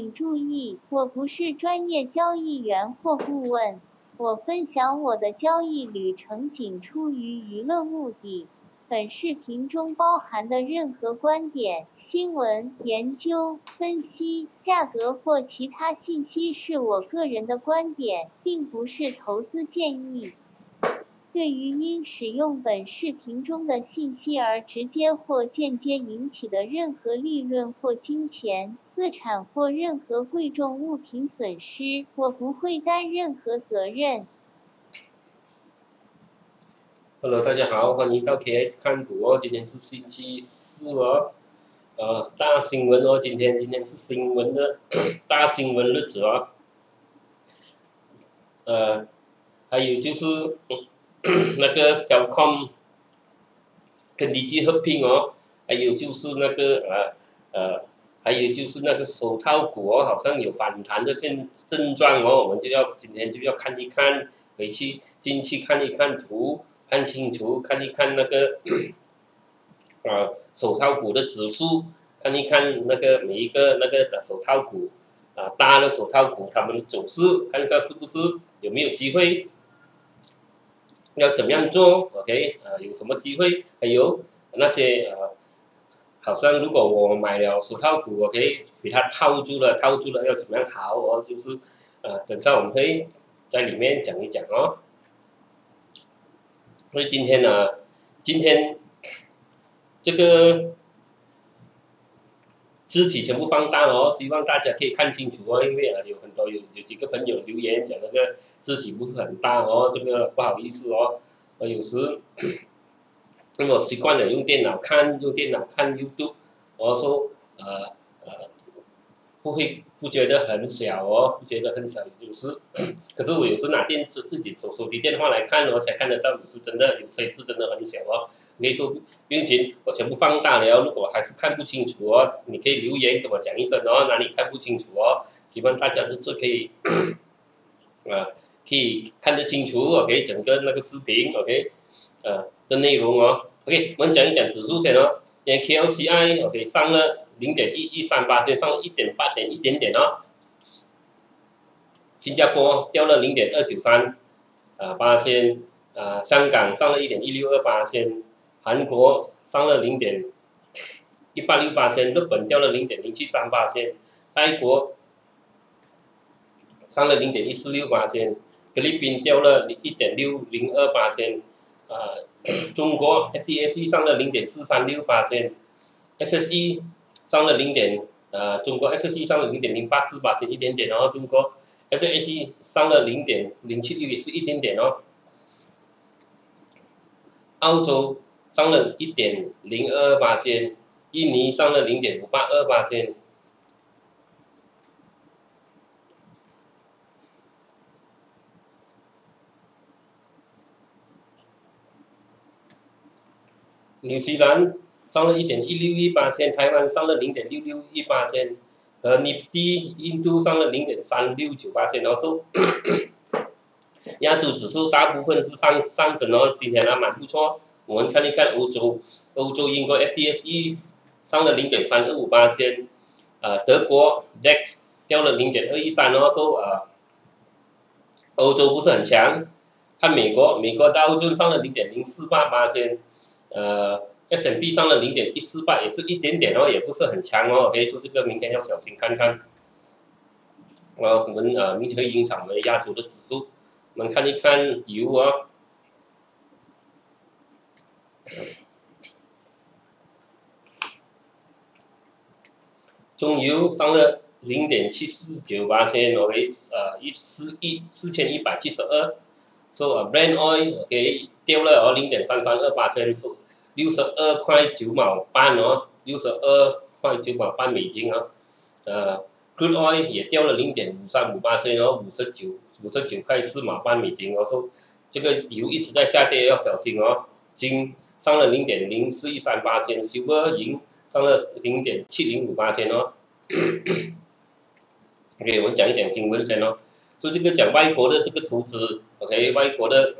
请注意，我不是专业交易员或顾问。我分享我的交易旅程仅出于娱乐目的。本视频中包含的任何观点、新闻、研究、分析、价格或其他信息是我个人的观点，并不是投资建议。对于因使用本视频中的信息而直接或间接引起的任何利润或金钱、资产或任何贵重物品损失，我不会担任何责任。Hello，大家好，欢迎到 KS 看股哦。今天是星期四哦，呃，大新闻哦，今天今天是新闻的大新闻日子哦。呃，还有就是。那个小康跟地基合并哦，还有就是那个呃呃，还有就是那个手套股哦，好像有反弹的现症状哦，我们就要今天就要看一看，回去进去看一看图，看清楚，看一看那个啊 手套股的指数，看一看那个每一个那个的手套股啊大的手套股它们的走势，看一下是不是有没有机会。要怎么样做？OK，呃，有什么机会？还有那些呃，好像如果我买了手套股，OK，给它套住了，套住了要怎么样好哦？就是呃，等下我们会在里面讲一讲哦。所以今天呢，今天这个。字体全部放大哦，希望大家可以看清楚哦，因为啊有很多有有几个朋友留言讲那个字体不是很大哦，这个不好意思哦，我有时 因为我习惯了用电脑看，用电脑看 YouTube，我说呃呃不会不觉得很小哦，不觉得很小，有时 可是我有时拿电视自己手手机电话来看哦，才看得到有时真的有些字真的很小哦。可以说，不用紧，我全部放大了。如果还是看不清楚哦，你可以留言跟我讲一声哦，哪里看不清楚哦。希望大家这次可以 啊，可以看得清楚。OK，整个那个视频 OK，呃的内容哦。OK，我们讲一讲指数先哦。连 KLCI OK 上了零点一一三八，先上了一点八点一点点哦。新加坡掉了零点二九三啊八仙啊，香港上了一点一六二八仙。韩国上了零点一八六八线，日本掉了零点零七三八线，泰国上了零点一四六八线，菲律宾掉了一点六零二八线，啊，中国 F T S E 上了零点四三六八线，S S E 上了零点，呃，中国 S S E 上了零点零八四八线一点点，然后中国 S S E 上了零点零七六也是一点点哦，澳洲。上了一点零二八线，印尼上了零点五八二八线，纽西兰上了一点一六一八线，台湾上了零点六六一八线，和 Nifty 印度上了零点三六九八线，然后说 亚洲指数大部分是上上升哦，今天还蛮不错。我们看一看欧洲，欧洲英国 F D S E 上了零点三二五八线，呃，德国 DAX 掉了零点二一三，然后说呃，欧洲不是很强，看美国，美国道琼上了零点零四八八线，呃，S M B 上了零点一四八，也是一点点哦，也不是很强哦，可以说这个明天要小心看看，我们呃明天会影响我们亚洲的指数，我们看一看油啊。中油上了零点七四九八千，OK，呃，一四一四千一百七十二，说啊，Brand Oil OK 掉了哦，零点三三二八千，是六十二块九毛半哦，六十二块九毛半美金啊，呃，Crude Oil 也掉了零点五三五八千哦，五十九五十九块四毛半美金哦，说这个油一直在下跌，要小心哦，金。上了零点零四一三八千，西二银上了零点七零五八千哦。OK，我们讲一讲新闻先哦。就这个讲外国的这个投资，OK，外国的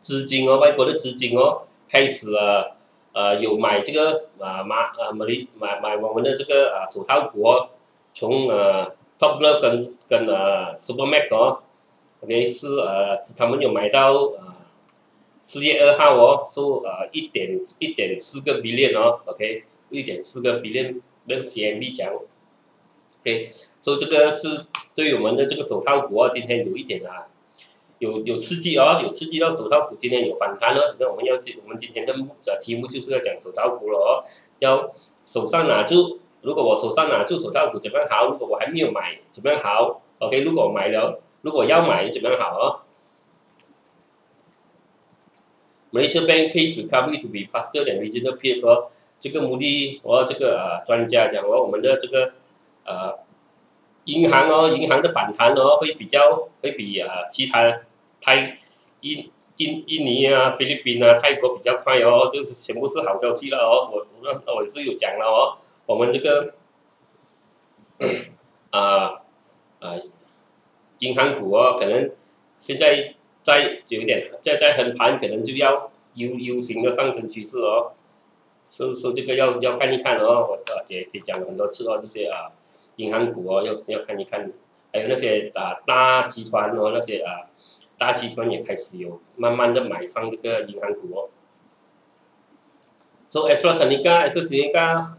资金哦，外国的资金哦，开始了，呃有买这个啊马啊买买买我们的这个啊手套股哦，从呃 Top l 跟跟呃 Supermax 哦，OK 是呃他们有买到呃四月二号哦，收呃一点一点四个 billion 哦，OK 一点四个 billion 那个 CMB 讲，OK 所以这个是对我们的这个手套股哦，今天有一点啊。有有刺激哦，有刺激到手套股，今天有反弹了。那我们要今我们今天的目呃题目就是要讲手套股了哦，要手上拿住。如果我手上拿住手套股怎么样好？如果我还没有买怎么样好？OK，如果我买了，如果要买怎么样好哦？Malaysia Bank pays recovery to be faster than regional peers 哦，这个目的我这个呃专家讲哦，我们的这个呃银行哦，银行的反弹哦会比较会比呃其他。泰、印、印、印尼啊、菲律宾啊、泰国比较快哦，这是全部是好消息了哦。我我我是有讲了哦，我们这个啊啊银行股哦，可能现在在有点在在横盘，可能就要 U U 型的上升趋势哦。所以说这个要要看一看哦，我啊姐姐讲了很多次哦，这些啊银行股哦要要看一看，还有那些啊大集团哦那些啊。大集团也开始有慢慢的买上这个银行股哦。So Astra Seneca，Astra Seneca，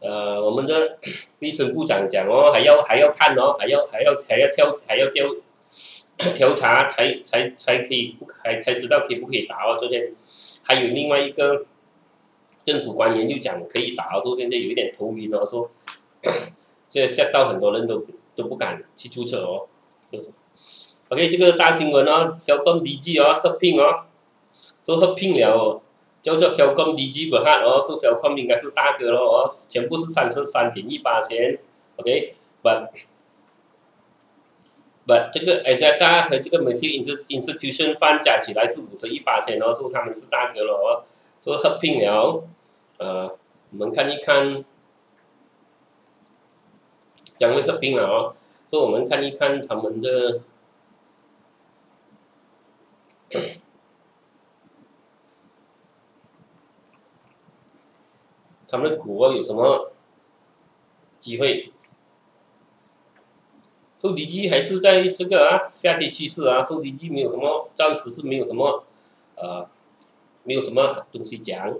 呃，我们的 卫生部长讲哦，还要还要看哦，还要还要还要调还要调调查才才才可以不还才知道可不可以打哦。昨天还有另外一个政府官员就讲可以打哦，说现在有一点头晕哦，说 这吓到很多人都都不敢去注册哦，OK，这个大新闻哦，小工离职哦，合并哦，都合并了哦，叫做小工离职不哈哦，说小工应该是大哥了哦，全部是三十三点一八千，OK，but but 这个 Asia 和这个 Malaysia Institution Fund 加起来是五十一八千哦，说他们是大哥了哦，说合并了，呃，我们看一看，将会合并了哦，说我们看一看他们的。他们的股有什么机会？收底机还是在这个啊下跌趋势啊，收底机没有什么，暂时是没有什么，呃，没有什么东西讲，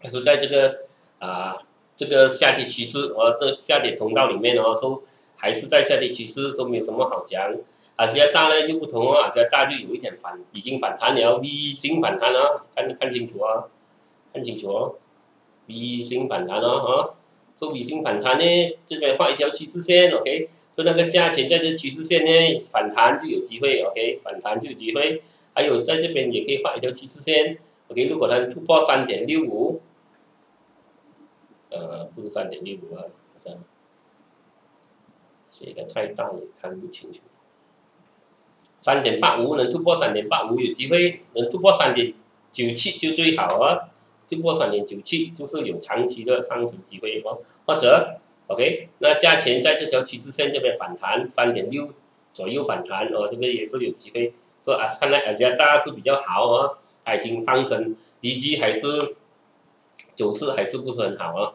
还是在这个啊这个下跌趋势，哦，这下跌通道里面哦，说还是在下跌趋势，说没有什么好讲。啊，现在大呢又不同啊，现在大就有一点反，已经反弹了已经反弹了，看看清楚啊，看清楚哦，V 型反弹哦，哈，说 V 型反弹呢，这边画一条趋势线，OK，说那个价钱在这趋势线呢，反弹就有机会，OK，反弹就有机会，还有在这边也可以画一条趋势线，OK，如果它突破三点六五，呃，不是三点六五啊，这样，写的太大也看不清楚。三点八五能突破三点八五有机会，能突破三点九七就最好啊！经过三点九七就是有长期的上升机会哦。或者，OK，那价钱在这条趋势线这边反弹三点六左右反弹哦，这个也是有机会。说啊，看来而且大是比较好哦，它已经上升，低基还是走势还是不是很好啊？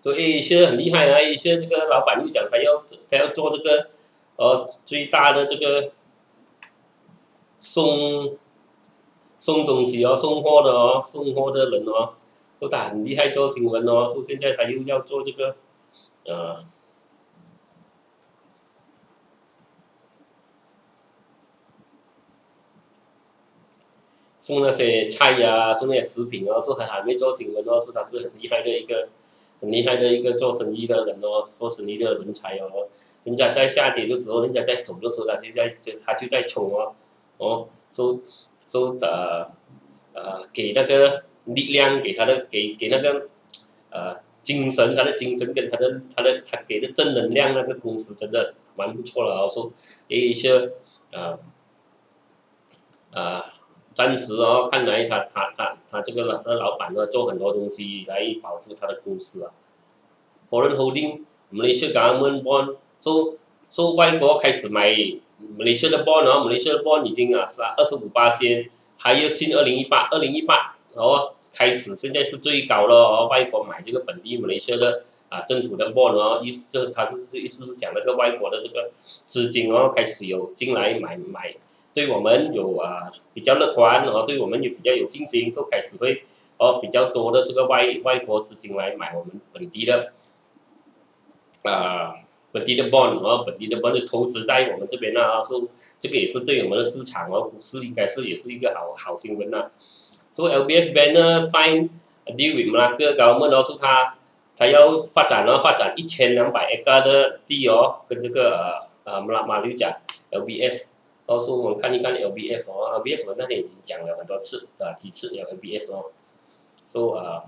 所以一些很厉害啊！一些这个老板又讲他要他要做这个，呃，最大的这个送送东西哦，送货的哦，送货的人哦，说他很厉害做新闻哦，说现在他又要做这个，呃，送那些菜呀，送那些食品哦，说他还没做新闻哦，说他是很厉害的一个。很厉害的一个做生意的人哦，做生意的人才哦。人家在下跌的时候，人家在守的时候，他就在就他就在冲哦，哦，收收呃呃给那个力量给他的给给那个呃精神，他的精神跟他的他的他给的正能量，那个公司真的蛮不错了。说也一些呃呃暂时哦，看来他他他他这个老那老板呢做很多东西来保护他的公司啊。Foreign holding Malaysia government bond，说说外国开始买 Malaysia 的 bond 哦，Malaysia 的 bond 已经啊是二十五八仙，还有新二零一八二零一八哦开始现在是最高了哦，外国买这个本地 Malaysia 的啊政府的 bond 哦，意思这他就是意思是讲那个外国的这个资金哦开始有进来买买。对我们有啊比较乐观哦，对我们也比较有信心，就开始会哦比较多的这个外外国资金来买我们本地的啊本地的 bond 哦，本地的 bond 投资在我们这边啊，说这个也是对我们的市场哦股市应该是也是一个好好新闻呐。所以 LBS banner sign a deal with 马拉哥高们哦，说他他要发展哦发展一千两百 acre 的地哦，跟这个呃呃马拉马六甲 LBS。到时候我们看一看 LBS 哦，LBS 我那天已经讲了很多次，啊几次 LBS 哦，说啊，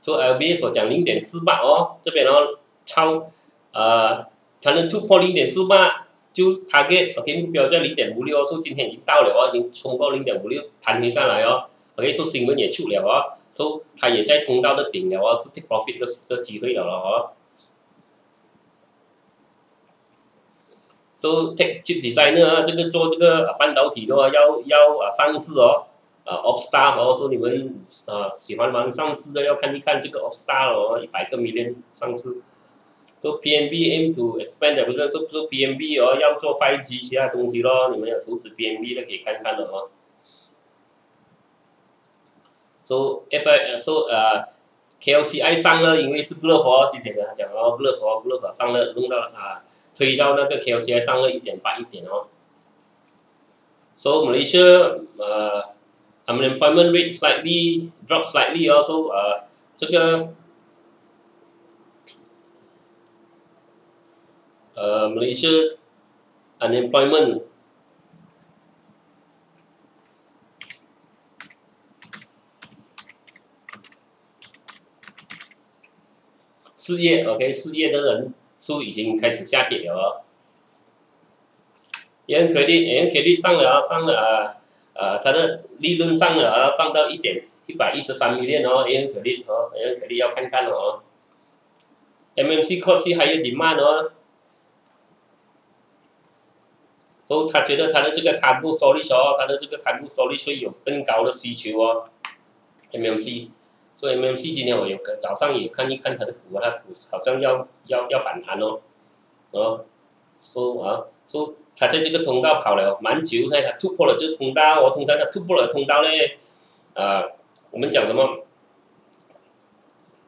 说 LBS 我讲零点四八哦，这边哦超，呃，才能突破零点四八，就 target OK 目标在零点五六，说今天已经到了哦，已经冲破零点五六，弹回上来哦，OK 说新闻也出了哦。So 它也在通道的顶了哦，是 take profit 的的机会了了哦。so take chip designer 这个做这个半导体的话，要要啊上市哦，啊 Opstar 哦，说你们啊喜欢玩上市的要看一看这个 Opstar 哦，一百个 million 上市。so PNB aim to expand 不是说说 PNB 哦要做 5G 其他东西咯，你们有投资 PNB 的可以看看的哦。so F I so 呃 K L C I 上了，因为是 global，今天跟他讲哦，global global 上了，弄到啊推到那个 K L C I 上了一点八一点哦。so Malaysia 呃 unemployment rate slightly drop slightly 哦，so 呃这个呃 Malaysia unemployment 失业，OK，失业的人数已经开始下跌了哦。严可力，严可力上了啊，上了啊，呃，它的利润上了啊，上到一点一百一十三 million 哦，严可力哦，严可力要看看了哦。MMC cos 还有点慢哦，所以他觉得他的这个 cargo storage 哦，他的这个 cargo storage 会有更高的需求哦，MMC。所以 MMC 今天我有早上也看一看它的股，它股好像要要要反弹哦，哦，说啊说它在这个通道跑了蛮久，在它突破了这个通道，我通常它突破了通道呢，啊，我们讲什么？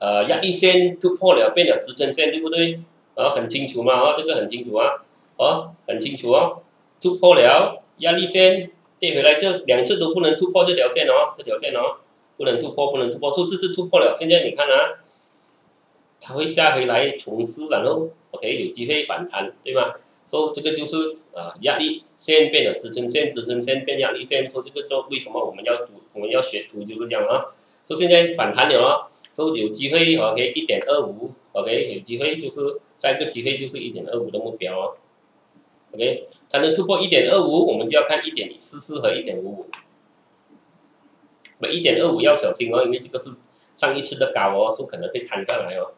呃，压力线突破了变了支撑线，对不对？啊，很清楚嘛，啊，这个很清楚啊，哦，很清楚哦，突破了压力线跌回来，这两次都不能突破这条线哦，这条线哦。不能突破，不能突破，说这次突破了，现在你看啊，它会下回来重试，然后 OK 有机会反弹，对吗？说这个就是啊压力线变了支撑线，支撑线变压力线，说这个做为什么我们要读，我们要学图就是这样啊。说现在反弹了啊，说有机会 OK 一点二五，OK 有机会就是下一个机会就是一点二五的目标哦。OK 它能突破一点二五，我们就要看一点四四和一点五五。一点二五要小心哦，因为这个是上一次的高哦，说可能会弹上来哦。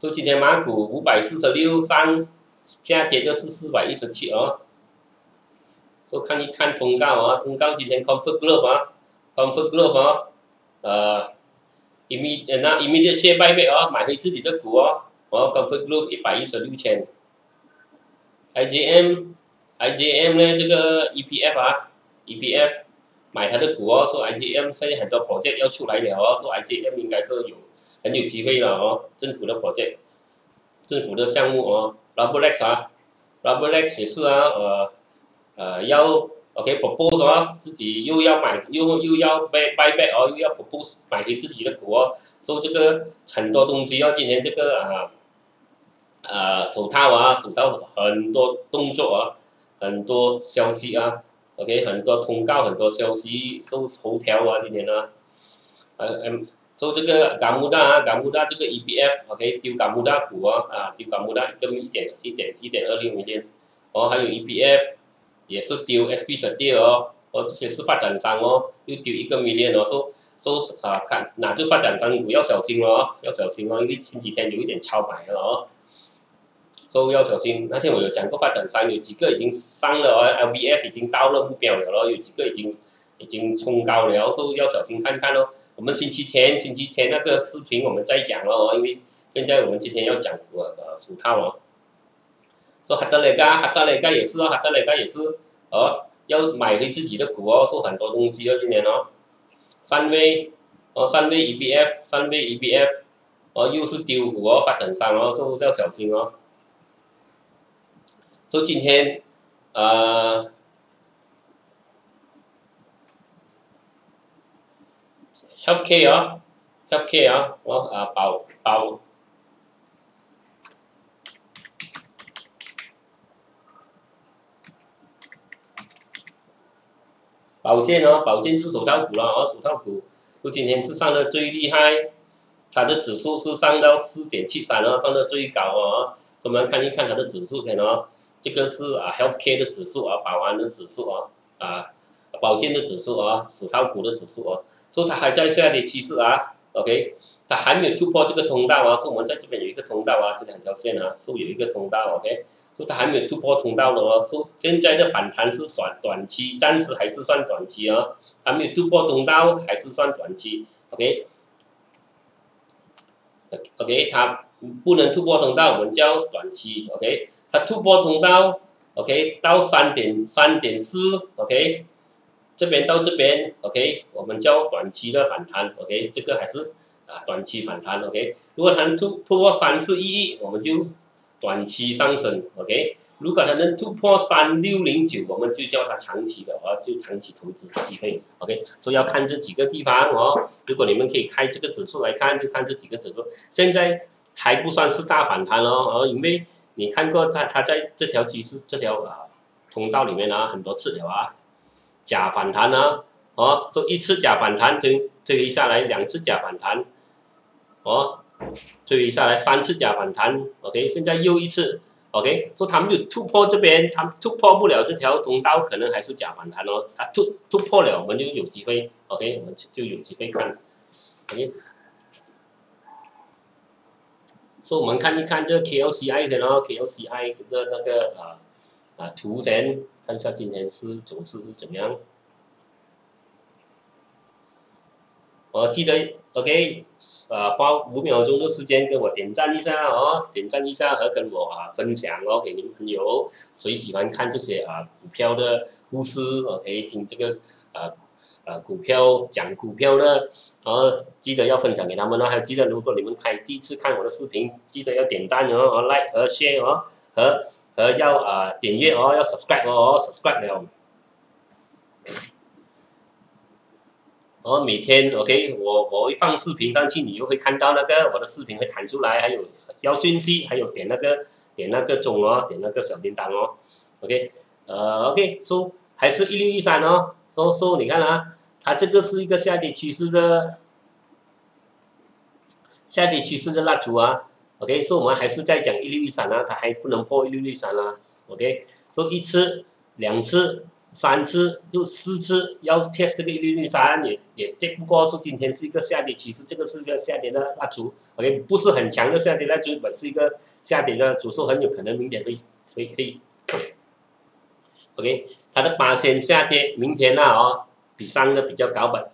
说今天马股五百四十六上，下跌就是四百一十七哦。说看一看通告啊，通告今天 comfort group 啊，comfort group 啊，呃，immediate 那 immediate share buyback 哦，买回自己的股哦，哦，comfort group 一百一十六千。IJM，IJM 呢？这个 EPF 啊，EPF 买它的股哦，说 IJM 现在很多 project 要出来了哦，说 IJM 应该是有很有机会了哦，政府的 project，政府的项目哦，Rubberlex 啊，Rubberlex 也是啊，呃，呃要 OK propose 啊，自己又要买又又要 buy buy back 哦，又要 propose 买给自己的股哦，说这个很多东西哦，今年这个啊。啊，手套啊，手套很多动作啊，很多消息啊，OK，很多通告，很多消息，收头条啊，今天呢，呃嗯，所以这个港木大啊，港木大这个 EBF，OK，丢港木大股啊，啊，丢港木大这么一点一点一点二六 million，哦，还有 EBF 也是丢 SB 十跌哦，哦，这些是发展商哦，又丢一个美金哦，说说啊，看哪就发展商股要小心哦，要小心哦，因为前几天有一点超买了哦。所以要小心。那天我有讲过，发展商有几个已经上了哦，LBS 已经到了目标了咯，有几个已经已经冲高了，所以要小心看看咯。我们星期天星期天那个视频我们再讲咯，因为现在我们今天要讲呃手套哦。说哈德雷加，哈德雷加也是哦，哈德雷加也是哦，要买回自己的股哦，说很多东西哦，今年哦。三位哦，三位 EBF，三位 EBF，哦又是丢股哦，发展商哦，所以要小心哦。所以今天，呃，healthcare 啊，healthcare 啊，我啊保保保健哦，保健是手套股了哦，手套股，就今天是上的最厉害，它的指数是上到四点七三哦，上的最高哦，我们看一看它的指数先哦。这个是啊，healthcare 的指数啊，保安的指数啊，啊，保健的指数啊，手套股的指数啊，所以它还在下跌趋势啊，OK，它还没有突破这个通道啊，说我们在这边有一个通道啊，这两条线啊，是有一个通道，OK，说它还没有突破通道的哦，说现在的反弹是短短期，暂时还是算短期啊，还没有突破通道，还是算短期，OK，OK，它不能突破通道，我们叫短期，OK。它突破通道，OK，到三点三点四，OK，这边到这边，OK，我们叫短期的反弹，OK，这个还是啊短期反弹，OK，如果它能突突破三四一一，我们就短期上升，OK，如果它能突破三六零九，我们就叫它长期的，哦，就长期投资机会，OK，所以要看这几个地方哦。如果你们可以开这个指数来看，就看这几个指数，现在还不算是大反弹哦，哦，因为。你看过在他在这条机制这条啊通道里面啊很多次了啊，假反弹呢，哦，说一次假反弹推推一下来，两次假反弹，哦，推一下来三次假反弹，OK，现在又一次，OK，说他们有突破这边，他们突破不了这条通道，可能还是假反弹哦，他突突破了，我们就有机会，OK，我们就有机会看，OK。所以我们看一看这 KLCI 先哦，KLCI 的那个啊啊图先，看一下今天是走势是怎么样。我记得 OK，呃，花五秒钟的时间给我点赞一下哦，点赞一下和跟我啊分享哦，给你们朋友，谁喜欢看这些啊股票的故事，OK，听这个啊。呃，股票讲股票的，然后记得要分享给他们哦。还记得，如果你们开第一次看我的视频，记得要点赞哦，和 like 和 share 哦，和和要啊点阅哦，要 subscribe 哦，subscribe 了。我，每天 OK，我我会放视频上去，你又会看到那个我的视频会弹出来，还有要讯息，还有点那个点那个钟哦，点那个小铃铛哦。OK，呃，OK，说还是一六一三哦，说说你看啊。它这个是一个下跌趋势的下跌趋势的蜡烛啊，OK，所以我们还是在讲一六一三啊，它还不能破一六一三啦，OK，所以一次、两次、三次就四次要 test 这个一六一三也也这不过，是今天是一个下跌趋势，这个是个下跌的蜡烛，OK，不是很强的下跌蜡烛，本是一个下跌的主数，很有可能明天会会会，OK，它的八仙下跌，明天啊哦。比三个比较高本，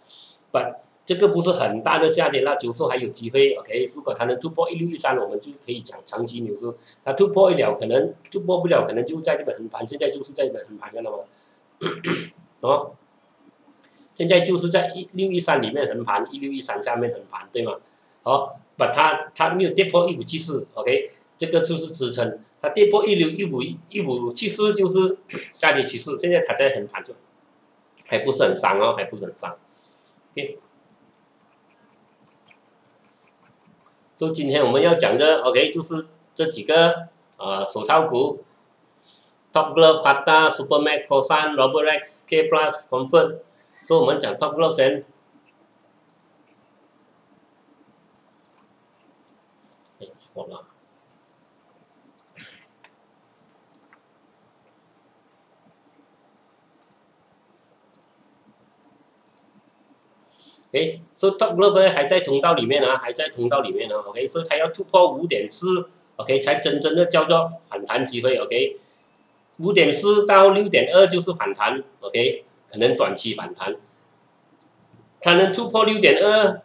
不，这个不是很大的下跌，那就说还有机会。OK，如果它能突破一六一三，我们就可以讲长期牛市。它突破一了，可能突破不了，可能就在这边横盘。现在就是在这边横盘，看到吗？哦，现在就是在一六一三里面横盘，一六一三下面横盘，对吗？好，把它它没有跌破一五七四，OK，这个就是支撑。它跌破一六一五一五七四就是 下跌趋势。现在它在横盘中。还不是很伤哦，还不是很伤。OK，就今天我们要讲的 OK 就是这几个呃手套股，Top Glove、p a t a Supermax、c o s a n Roborex、K Plus、Comfort。所以我们讲 Top Glove 先。我了。诶，所以 top level 还在通道里面啊，还在通道里面啊，OK，所以它要突破五点四，OK，才真正的叫做反弹机会，OK，五点四到六点二就是反弹，OK，可能短期反弹，它能突破六点二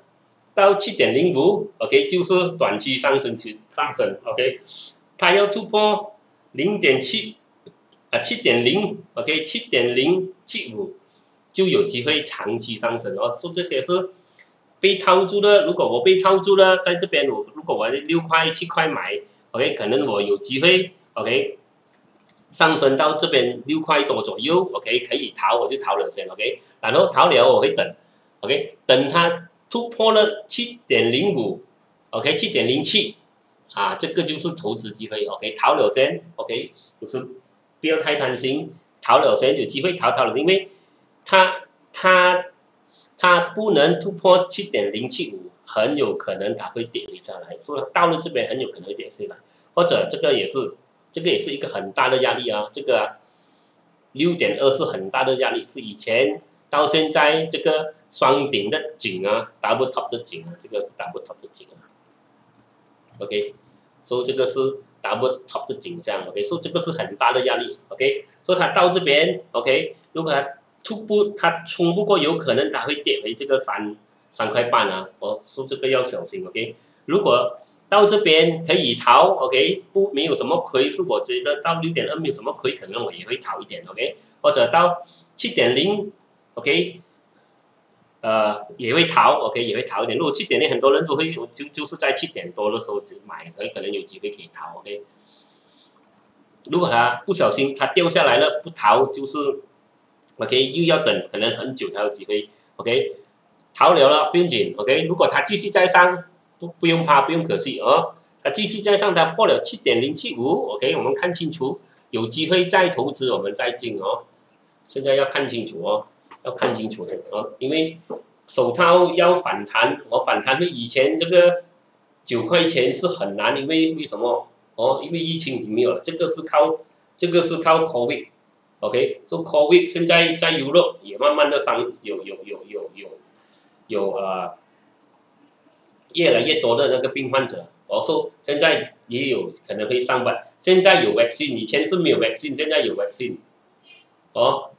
到七点零五，OK，就是短期上升期上升，OK，它要突破零点七啊七点零，OK，七点零七五。就有机会长期上升哦，说这些是被套住的。如果我被套住了，在这边我如果我六块七块买，OK，可能我有机会，OK，上升到这边六块多左右，OK，可以逃我就逃了先，OK，然后逃了我会等，OK，等它突破了七点零五，OK，七点零七，啊，这个就是投资机会，OK，逃了先，OK，就是不要太贪心，逃了先有机会逃逃了，因为。它它它不能突破七点零七五，很有可能它会跌下来。所以到了这边很有可能会跌下来，或者这个也是这个也是一个很大的压力啊。这个六点二是很大的压力，是以前到现在这个双顶的井啊，double top 的井啊，这个是 double top 的井啊。OK，所以这个是 double top 的颈项。OK，所以这个是很大的压力。OK，所以它到这边 OK，如果它突不，它冲不过，有可能它会跌回这个三三块半啊！我说这个要小心，OK？如果到这边可以逃，OK？不，没有什么亏，是我觉得到六点二没有什么亏，可能我也会逃一点，OK？或者到七点零，OK？呃，也会逃，OK？也会逃一点。如果七点零，很多人都会，就就是在七点多的时候只买，很可能有机会可以逃，OK？如果它不小心它掉下来了，不逃就是。OK，又要等，可能很久才有机会。OK，逃了了不用紧。OK，如果它继续再上，不不用怕，不用可惜哦。它继续再上，它破了七点零七五。OK，我们看清楚，有机会再投资，我们再进哦。现在要看清楚哦，要看清楚哦，因为手套要反弹，我反弹的以前这个九块钱是很难，因为为什么？哦，因为疫情没有了，这个是靠这个是靠 COVID。OK，做 COVID 现在在游乐也慢慢的上，有有有有有有呃越来越多的那个病患者，我说现在也有可能会上班，现在有 vaccine，以前是没有 vaccine，现在有 vaccine，哦。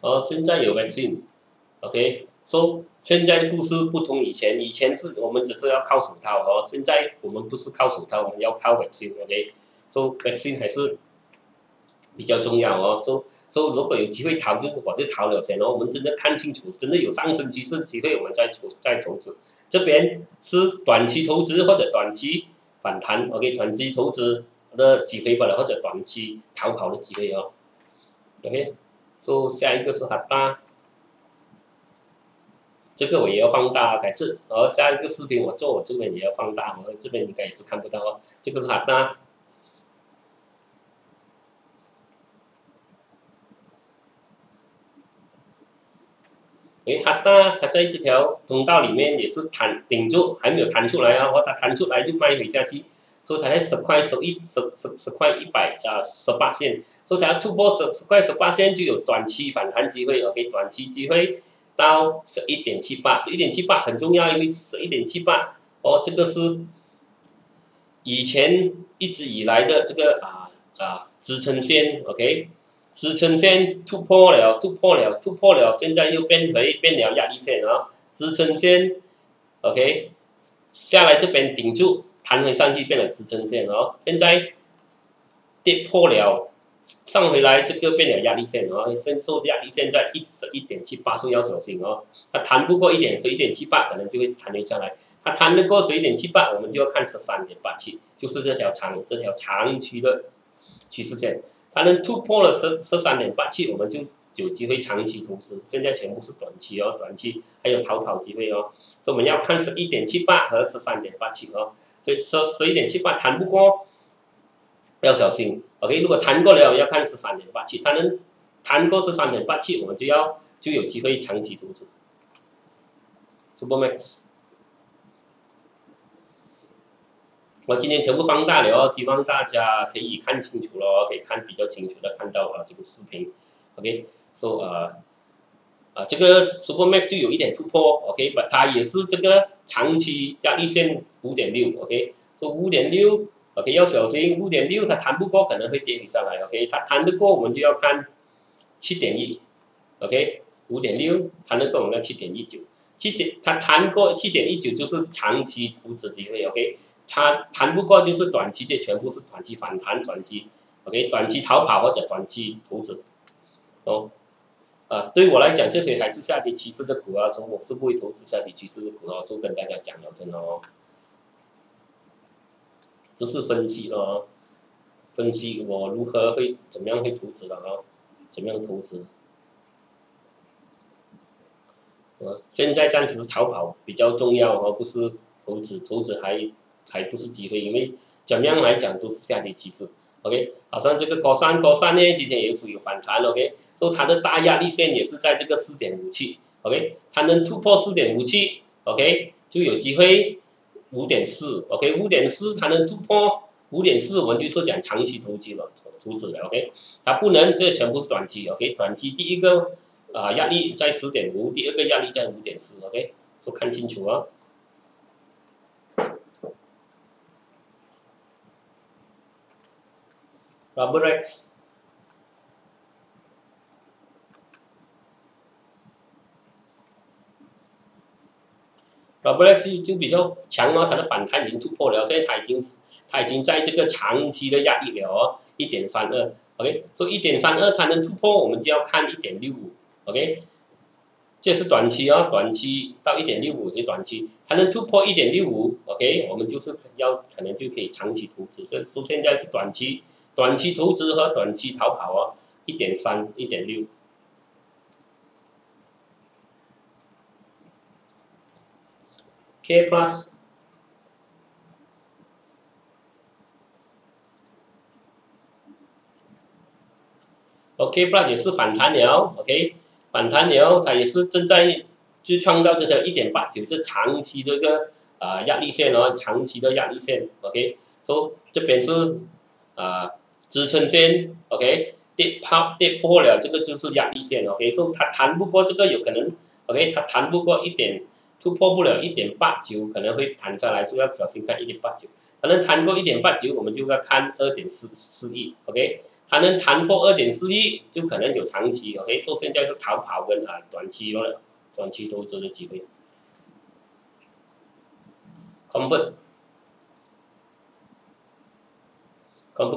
哦，现在有 vaccine，OK，说现在的故事不同以前，以前是我们只是要靠手套哦，现在我们不是靠手套，我们要靠 vaccine，OK，说 vaccine 还是比较重要哦，说说如果有机会逃就我就逃了先哦，我们真的看清楚，真的有上升趋势机会，我们再投再投资，这边是短期投资或者短期反弹，OK，短期投资的机会不了，或者短期逃跑的机会哦，OK。说下一个是哈大，这个我也要放大改次，然后下一个视频我做我这边也要放大，我这边应该也是看不到哦。这个是哈大，诶，哈大它在这条通道里面也是弹顶住，还没有弹出来啊，或它弹出来就卖回下去，所以才十块收一十十十块一百啊十八线。所以它突破十十块十八线就有短期反弹机会，OK，短期机会到十一点七八，十一点七八很重要，因为十一点七八哦，这个是以前一直以来的这个啊啊支撑线，OK，支撑线突破了，突破了，突破了，现在又变回变了压力线啊，支撑线，OK，下来这边顶住，弹回上去变了支撑线哦，现在跌破了。上回来这个变了压力线哦，先做压力线在一十一点七八，所以要小心哦。它弹不过一点十一点七八，可能就会弹回下来。它弹得过十一点七八，我们就要看十三点八七，就是这条长这条长期的趋势线。它能突破了十十三点八七，我们就有机会长期投资。现在全部是短期哦，短期还有逃跑机会哦。所以我们要看十一点七八和十三点八七哦。所以十十一点七八弹不过。要小心，OK，如果弹过了要看十三点八七，它能弹过十三点八七，我们就要就有机会长期投资。Supermax，我今天全部放大了哦，希望大家可以看清楚了，可以看比较清楚的看到啊这个视频，OK，so 啊啊这个 Supermax 就有一点突破，OK，把它也是这个长期压力线五点六，OK，说五点六。OK，要小心五点六，它弹不过可能会跌回上来。OK，它弹得过我们就要看七点一。OK，五点六弹得过我们要七点一九，七点它弹过七点一九就是长期投资机会。OK，它弹不过就是短期，这全部是短期反弹，短期 OK，短期逃跑或者短期投资。哦，啊，对我来讲这些还是下跌趋势的股啊，所以我是不会投资下跌趋势的股啊，说跟大家讲了，真的哦。只是分析了，分析我如何会怎么样会投资了啊？怎么样投资？呃，现在暂时逃跑比较重要而不是投资，投资还还不是机会，因为怎么样来讲都是下跌趋势。OK，好像这个高三高三呢，今天也属于反弹。OK，所以它的大压力线也是在这个四点五七。OK，它能突破四点五七，OK 就有机会。五点四，OK，五点四它能突破五点四，我们就是讲长期投机了，投资了，OK，它不能，这全部是短期，OK，短期第一个啊压力在十点五，第二个压力在五点四，OK，说看清楚啊。Rubberex。啊，布莱斯就比较强哦，它的反弹已经突破了，现在它已经它已经在这个长期的压力了哦，一点三二，OK，所以一点三二它能突破，我们就要看一点六五，OK，这是短期哦，短期到一点六五是短期，它能突破一点六五，OK，我们就是要可能就可以长期投资，这说现在是短期，短期投资和短期逃跑哦，一点三一点六。K plus，OK plus 也是反弹了，OK，反弹了，它也是正在去创造这条一点八九，这长期这个啊压力线哦，长期的压力线，OK，说这边是啊支撑线，OK，跌破跌破了这个就是压力线，OK，说它弹不过这个有可能，OK，它弹不过一点。突破不了一点八九，可能会弹下来，所以要小心看一点八九。它能弹过一点八九，我们就要看二点四四亿，OK？它能弹破二点四亿，就可能有长期，OK？说现在是逃跑跟啊短期了，短期投资的机会。Comfort，Comfort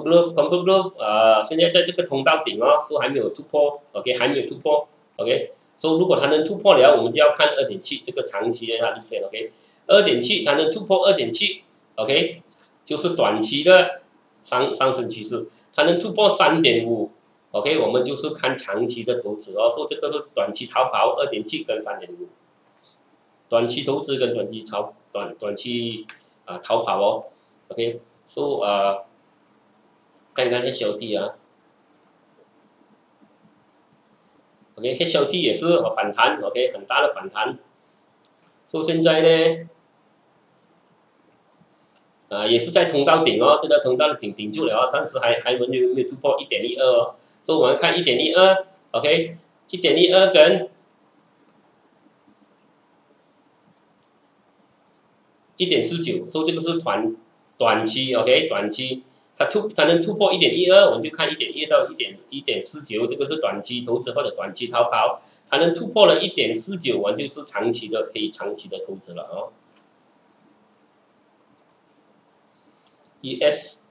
Group，Comfort Group，啊，现在在这个通道顶哦，说还没有突破，OK？还没有突破，OK？说如果它能突破了，我们就要看二点七这个长期的压力线，OK？二点七它能突破二点七，OK？就是短期的上上升趋势，它能突破三点五，OK？我们就是看长期的投资哦。说这个是短期逃跑二点七跟三点五，短期投资跟短期逃短短期啊逃跑哦，OK？说啊，看看这小弟啊。OK，黑小 T 也是反弹，OK，很大的反弹。说现在呢，啊，也是在通道顶哦，这个通道的顶顶住了啊，上次还还没有没有突破一点一二哦。所以我们看一点一二，OK，一点一二跟一点四九，说这个是短短期，OK，短期。它突它能突破一点一二，我们就看一点一到一点一点四九，这个是短期投资或者短期逃跑。它能突破了一点四九，我们就是长期的可以长期的投资了哦。E S。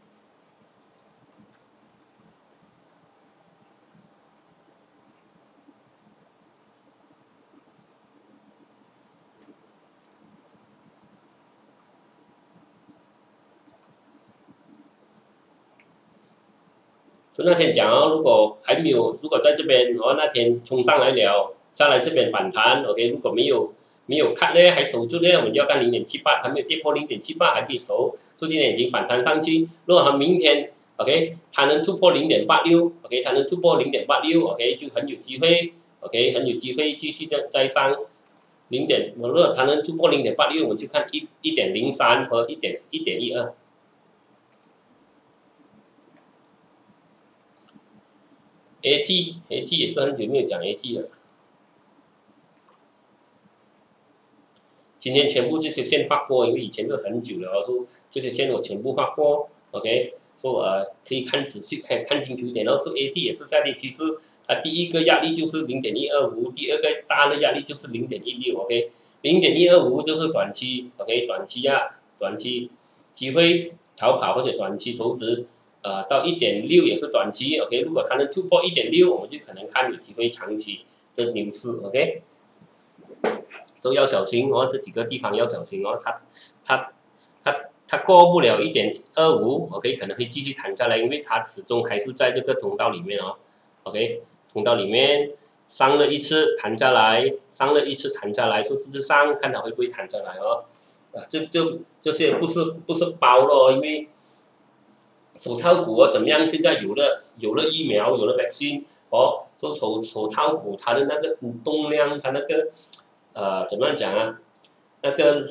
就那天讲哦，如果还没有，如果在这边我，那天冲上来了，上来这边反弹，OK，如果没有没有看呢，还守住呢，我们就要看零点七八，还没有跌破零点七八，还可以守。说今天已经反弹上去，如果它明天 OK，它能突破零点八六，OK，它能突破零点八六，OK，就很有机会，OK，很有机会继续再再上零点，我如果它能突破零点八六，我就看一一点零三和一点一点一二。AT，AT 也是很久没有讲 AT 了。今天全部这些线画过，因为以前都很久了，说这些线我全部画过，OK，说呃可以看仔细看看清楚一点。然后说 AT 也是下跌趋势，它第一个压力就是零点一二五，第二个大的压力就是零点一六，OK，零点一二五就是短期，OK，短期压，短期机会逃跑或者短期投资，呃，到一点六也是短期，OK，如果它能突破一点六，我们就可能看有机会长期的牛市，OK。都要小心哦，这几个地方要小心哦。它，它，它，它过不了一点二五，OK，可能会继续弹下来，因为它始终还是在这个通道里面哦。OK，通道里面上了一次弹下来，上了一次弹下来，数字上看它会不会弹下来哦。啊，这这这些不是不是包了，因为手套股怎么样？现在有了有了疫苗，有了 vaccine 哦，做手手套股它的那个动量，它那个。呃，怎么样讲啊？那个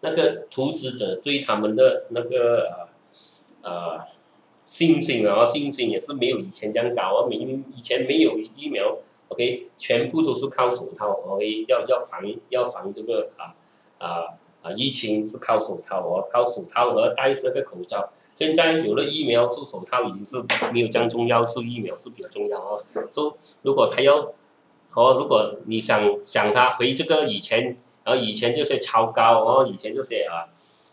那个投资者对他们的那个呃呃信心啊，信心也是没有以前这样高啊。因为以前没有疫苗，OK，全部都是靠手套，OK，要要防要防这个啊啊啊疫情是靠手套哦，靠手套和戴那个口罩。现在有了疫苗，做手套已经是没有这样重要，是疫苗是比较重要哦。说如果他要。哦，如果你想想他回这个以前，然后以前这些超高，哦，以前这些啊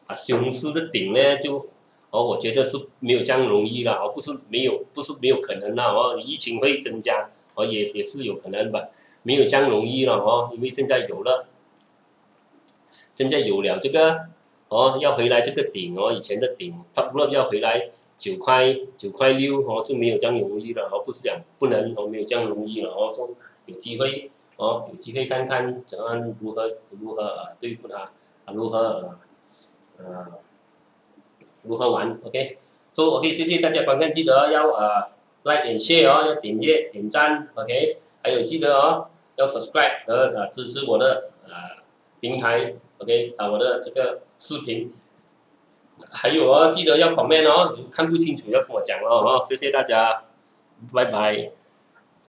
啊熊市的顶呢，就哦，我觉得是没有这样容易了，而不是没有，不是没有可能了，哦，疫情会增加，哦，也也是有可能吧，没有这样容易了，哦，因为现在有了，现在有了这个，哦，要回来这个顶，哦，以前的顶，差不多要回来。九块九块六哦是没有这样容易的哦，不是讲不能哦没有这样容易了哦，说有机会哦有机会看看怎样如何如何啊对付它啊如何呃如何玩 OK，说 OK 谢谢大家观看，记得要呃 like and share 哦要点阅点赞 OK，还有记得哦要 subscribe 和呃支持我的呃平台 OK 啊我的这个视频。还有啊，记得要旁边哦，看不清楚要跟我讲哦，哦，谢谢大家，拜拜。